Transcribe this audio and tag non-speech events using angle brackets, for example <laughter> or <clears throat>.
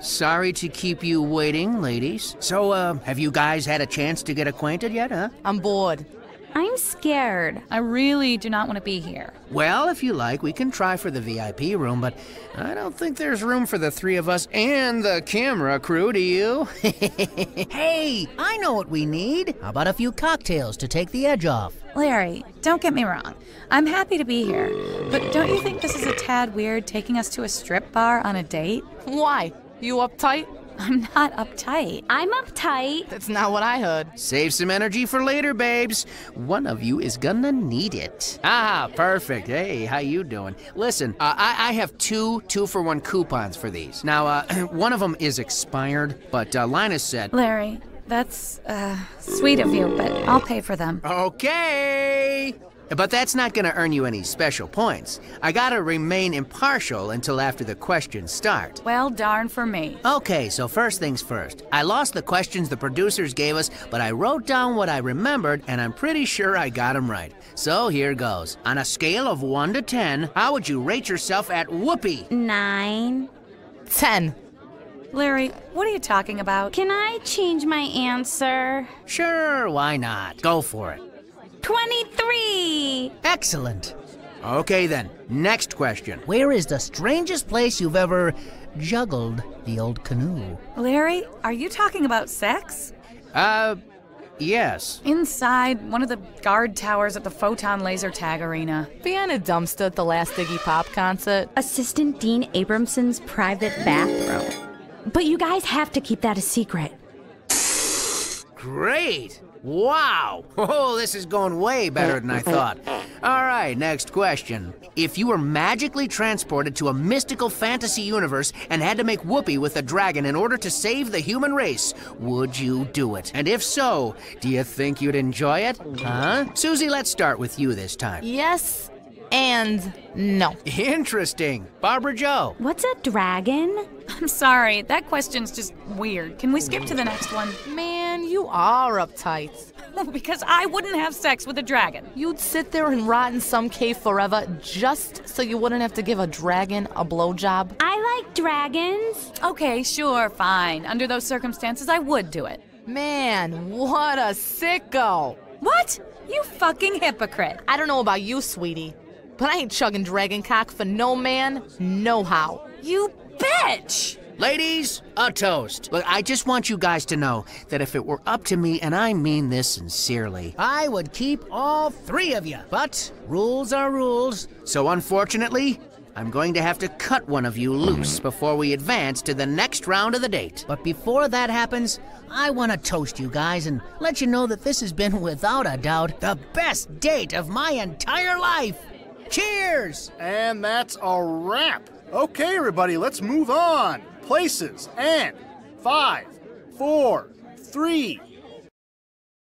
Sorry to keep you waiting, ladies. So, uh, have you guys had a chance to get acquainted yet, huh? I'm bored. I'm scared. I really do not want to be here. Well, if you like, we can try for the VIP room, but I don't think there's room for the three of us and the camera crew, do you? <laughs> hey, I know what we need. How about a few cocktails to take the edge off? Larry, don't get me wrong. I'm happy to be here. But don't you think this is a tad weird taking us to a strip bar on a date? Why? You uptight? I'm not uptight. I'm uptight. That's not what I heard. Save some energy for later, babes. One of you is gonna need it. Ah, perfect. Hey, how you doing? Listen, uh, I, I have two two-for-one coupons for these. Now, uh, <clears throat> one of them is expired, but uh, Linus said... Larry, that's, uh, sweet of you, but I'll pay for them. Okay! But that's not gonna earn you any special points. I gotta remain impartial until after the questions start. Well, darn for me. Okay, so first things first. I lost the questions the producers gave us, but I wrote down what I remembered, and I'm pretty sure I got them right. So here goes. On a scale of 1 to 10, how would you rate yourself at whoopee? Nine. Ten. Larry, what are you talking about? Can I change my answer? Sure, why not? Go for it. 23. Excellent. Okay then, next question. Where is the strangest place you've ever juggled the old canoe? Larry, are you talking about sex? Uh, yes. Inside one of the guard towers at the Photon Laser Tag Arena. Behind a dumpster at the last Iggy Pop concert. Assistant Dean Abramson's private bathroom. But you guys have to keep that a secret. Great! Wow! Oh, this is going way better than I thought. All right, next question. If you were magically transported to a mystical fantasy universe and had to make whoopee with a dragon in order to save the human race, would you do it? And if so, do you think you'd enjoy it? Huh? Suzi, let's start with you this time. Yes and no. Interesting. Barbara Jo. What's a dragon? I'm sorry, that question's just weird. Can we skip to the next one? Man, you are uptight. <laughs> because I wouldn't have sex with a dragon. You'd sit there and rot in some cave forever just so you wouldn't have to give a dragon a blowjob. I like dragons. Okay, sure, fine. Under those circumstances, I would do it. Man, what a sicko. What? You fucking hypocrite. I don't know about you, sweetie, but I ain't chugging dragon cock for no man, no how. You bitch! Ladies, a toast. Look, I just want you guys to know that if it were up to me, and I mean this sincerely, I would keep all three of you. But rules are rules. So unfortunately, I'm going to have to cut one of you loose before we advance to the next round of the date. But before that happens, I want to toast you guys and let you know that this has been, without a doubt, the best date of my entire life. Cheers! And that's a wrap. Okay, everybody, let's move on. Places and five, four, three,